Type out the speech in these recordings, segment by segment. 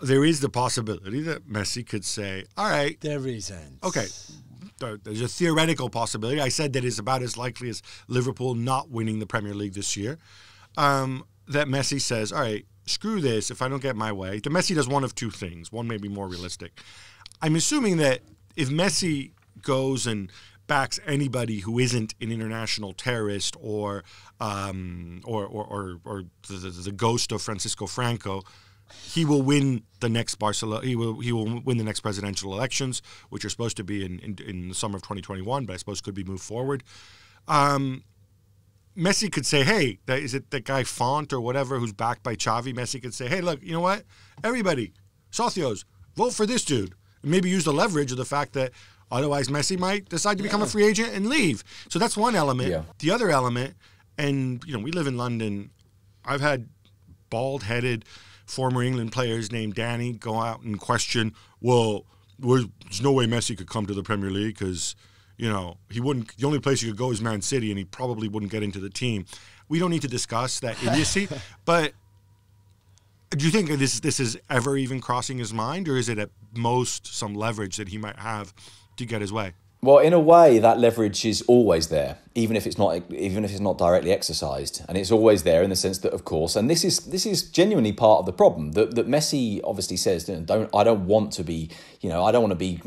there is the possibility that Messi could say, "All right, There isn't. okay." There's a theoretical possibility. I said that it's about as likely as Liverpool not winning the Premier League this year. Um, that Messi says, "All right, screw this. If I don't get my way," the Messi does one of two things. One may be more realistic. I'm assuming that if Messi goes and backs anybody who isn't an international terrorist or um, or, or, or, or the, the, the ghost of Francisco Franco, he will win the next Barcelona. He will he will win the next presidential elections, which are supposed to be in, in, in the summer of 2021, but I suppose could be moved forward. Um, Messi could say, "Hey, that, is it that guy Font or whatever who's backed by Xavi?" Messi could say, "Hey, look, you know what? Everybody, socios, vote for this dude." And maybe use the leverage of the fact that otherwise Messi might decide to become a free agent and leave. So that's one element. Yeah. The other element, and you know, we live in London. I've had bald-headed former England players named Danny go out and question, well, there's no way Messi could come to the Premier League because, you know, he wouldn't. The only place he could go is Man City, and he probably wouldn't get into the team. We don't need to discuss that idiocy, but do you think this this is ever even crossing his mind, or is it at most some leverage that he might have to get his way? Well, in a way, that leverage is always there, even if it's not even if it's not directly exercised, and it's always there in the sense that, of course, and this is this is genuinely part of the problem that that Messi obviously says, don't I don't want to be, you know, I don't want to be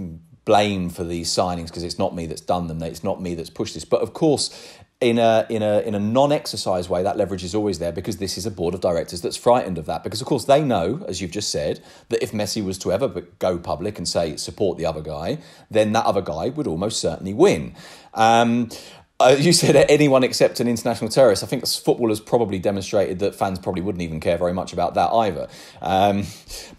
blamed for these signings because it's not me that's done them, it's not me that's pushed this, but of course. In a in a in a non-exercise way, that leverage is always there because this is a board of directors that's frightened of that. Because of course they know, as you've just said, that if Messi was to ever go public and say support the other guy, then that other guy would almost certainly win. Um, uh, you said anyone except an international terrorist. I think football has probably demonstrated that fans probably wouldn't even care very much about that either. Um,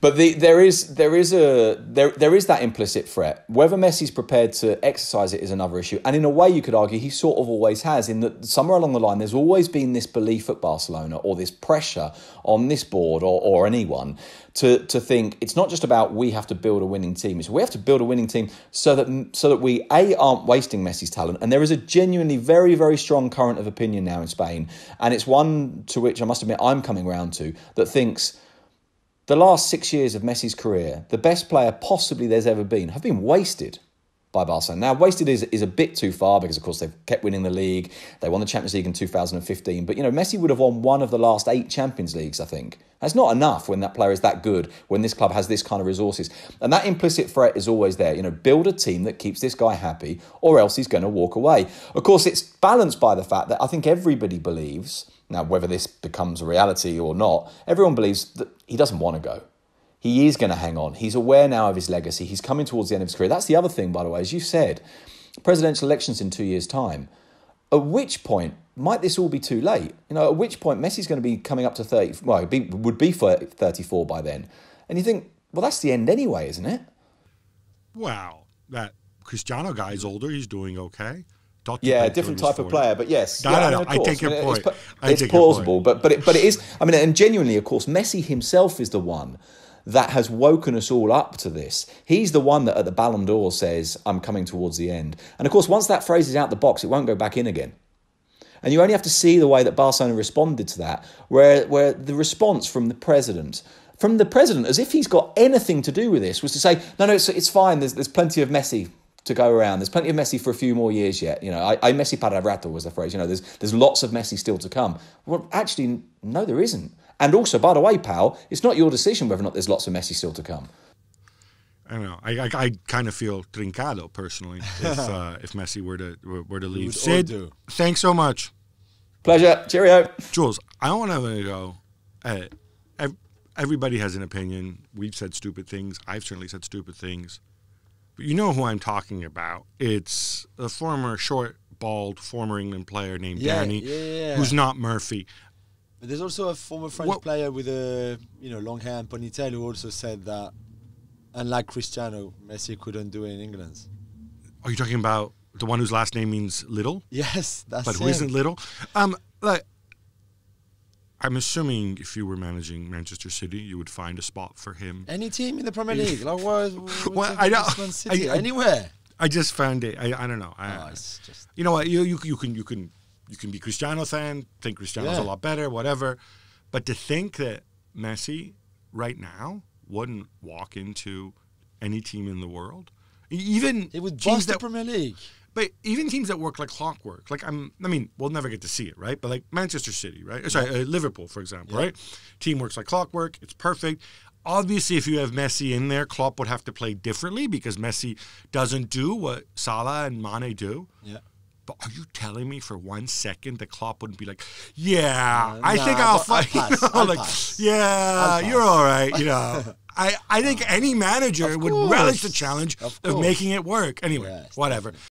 but the, there is there is a there there is that implicit threat. Whether Messi's prepared to exercise it is another issue. And in a way, you could argue he sort of always has. In that somewhere along the line, there's always been this belief at Barcelona or this pressure on this board or, or anyone to to think it's not just about we have to build a winning team. It's we have to build a winning team so that so that we a aren't wasting Messi's talent. And there is a genuinely very very strong current of opinion now in Spain, and it's one to which I must admit I'm coming round to that thinks. The last six years of Messi's career, the best player possibly there's ever been, have been wasted by Barcelona. Now, wasted is, is a bit too far because, of course, they've kept winning the league. They won the Champions League in 2015. But, you know, Messi would have won one of the last eight Champions Leagues, I think. That's not enough when that player is that good, when this club has this kind of resources. And that implicit threat is always there. You know, build a team that keeps this guy happy or else he's going to walk away. Of course, it's balanced by the fact that I think everybody believes, now, whether this becomes a reality or not, everyone believes that he doesn't want to go he is going to hang on. He's aware now of his legacy. He's coming towards the end of his career. That's the other thing, by the way, as you said, presidential elections in two years' time. At which point might this all be too late? You know, at which point Messi's going to be coming up to thirty. Well, be, would be for thirty-four by then, and you think, well, that's the end anyway, isn't it? Well, that Cristiano guy's older. He's doing okay. Totti Yeah, played different type of player, but yes, No, yeah, no, mean, no, of I take your mean, point. It's, it's plausible, but but it, but it is. I mean, and genuinely, of course, Messi himself is the one that has woken us all up to this. He's the one that at the Ballon d'Or says, "I'm coming towards the end," and of course, once that phrase is out the box, it won't go back in again. And you only have to see the way that Barcelona responded to that, where where the response from the president. From the president, as if he's got anything to do with this, was to say, "No, no, it's, it's fine. There's, there's plenty of Messi to go around. There's plenty of Messi for a few more years yet. You know, I, I Messi para rato was the phrase. You know, there's there's lots of Messi still to come. Well, actually, no, there isn't. And also, by the way, pal, it's not your decision whether or not there's lots of Messi still to come. I don't know. I, I, I kind of feel trincado personally if uh, if Messi were to were, were to leave. would Sid, do. thanks so much, Pleasure. Cheerio. Juls. I don't want to go. Uh, ev- everybody has an opinion. We've said stupid things. I've certainly said stupid things. But you know who I'm talking about. It's a former short, bald, former England player named Yeah, Danny, yeah, yeah. who's not Murphy. But there's also a former French What- player with a you know long hair and ponytail who also said that, unlike Cristiano, Messi couldn't do it in England. Are you talking about the one whose last name means little? Yes, that's but who him. isn't little. Um, like, I'm assuming if you were managing Manchester City, you would find a spot for him. Any team in the Premier League, like what? Well, I know. City, I- I- anywhere. I just found it. I, I don't know. I, Oh, it's just you know what? You, you you can you can you can be Cristiano fan, think Cristiano's Yeah. a lot better, whatever. But to think that Messi right now wouldn't walk into any team in the world. Even It would bust the Premier League. but even teams that work like clockwork, like I'm, I mean, we'll never get to see it, right? But like Manchester City, right? Sorry, uh, Liverpool, for example, right? Team works like clockwork. It's perfect. Obviously, if you have Messi in there, Klopp would have to play differently because Messi doesn't do what Salah and Mane do. Yeah. But are you telling me for one second that Klopp wouldn't be like, yeah, Uh, I nah, think I'll- fight. you know, like, yeah, you're all right. You know, I, I think any manager would relish the challenge Of of making it work. Anyway, Yes, whatever.